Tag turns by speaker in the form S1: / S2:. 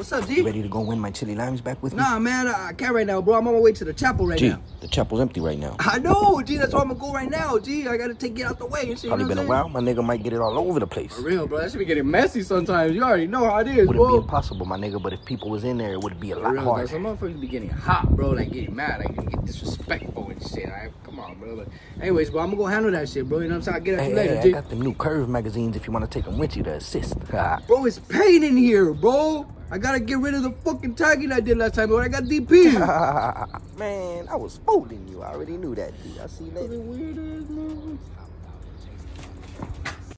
S1: What's up,
S2: You
S1: G?
S2: ready to go win my chili limes back with me?
S1: Nah, man, I I can't right now, bro. I'm on my way to the chapel right
S2: G,
S1: now.
S2: the chapel's empty right now.
S1: I know, G. That's why I'm gonna go right now, G. I gotta take it out the way and shit.
S2: Probably
S1: you
S2: been a while. My nigga might get it all over the place.
S1: For real, bro. That should be getting messy sometimes. You already know how it is,
S2: Wouldn't be impossible, my nigga, but if people was in there, it would be a lot
S1: real, bro.
S2: harder.
S1: Some motherfuckers be getting hot, bro. Like getting mad, like get disrespectful and shit. Alright, come on, bro. But anyways, bro, I'm gonna go handle that shit, bro. You know what I'm saying? I'll get at
S2: Hey,
S1: you
S2: hey,
S1: later,
S2: I
S1: G.
S2: got them new Curve magazines if you want to take them with you to assist.
S1: Bro, it's pain in here, bro. I gotta get rid of the fucking tagging I did last time, but I got DP.
S2: Man, I was fooling you. I already knew that, G. I see you later.
S1: Weird ass motherfucker.